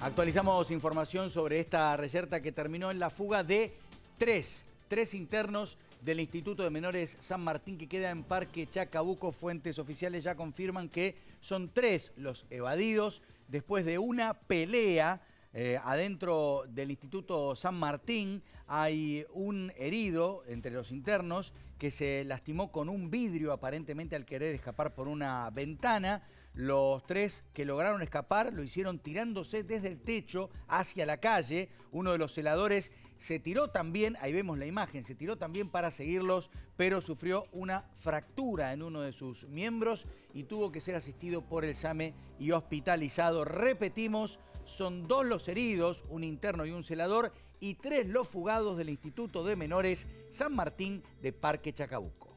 Actualizamos información sobre esta reyerta que terminó en la fuga de tres, tres internos del Instituto de Menores San Martín que queda en Parque Chacabuco. Fuentes oficiales ya confirman que son tres los evadidos después de una pelea eh, adentro del Instituto San Martín hay un herido entre los internos que se lastimó con un vidrio aparentemente al querer escapar por una ventana. Los tres que lograron escapar lo hicieron tirándose desde el techo hacia la calle. Uno de los celadores se tiró también, ahí vemos la imagen, se tiró también para seguirlos, pero sufrió una fractura en uno de sus miembros y tuvo que ser asistido por el SAME y hospitalizado. Repetimos, son dos los heridos, un interno y un celador, y tres los fugados del Instituto de Menores San Martín de Parque Chacabuco.